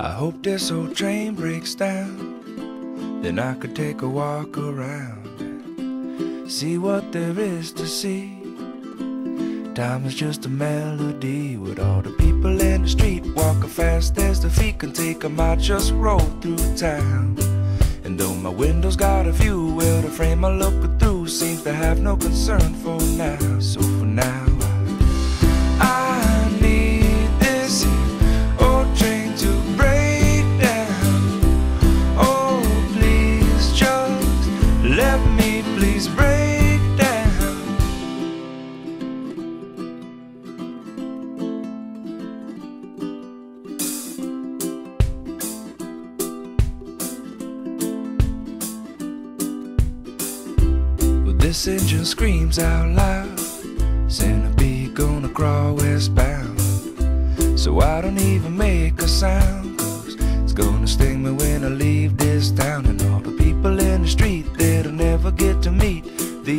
I hope this old train breaks down. Then I could take a walk around. See what there is to see. Time is just a melody with all the people in the street walking fast as the feet can take 'em. I just roll through town. And though my window's got a view, well, the frame I look through seems to have no concern for now. So for now, me please break down. This engine screams out loud. Centipede gonna crawl westbound. So I don't even make a sound. Cause it's gonna sting me when I leave this town. And all the people in the street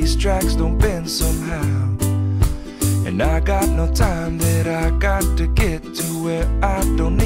these tracks don't bend somehow. And I got no time that I got to get to where I don't need.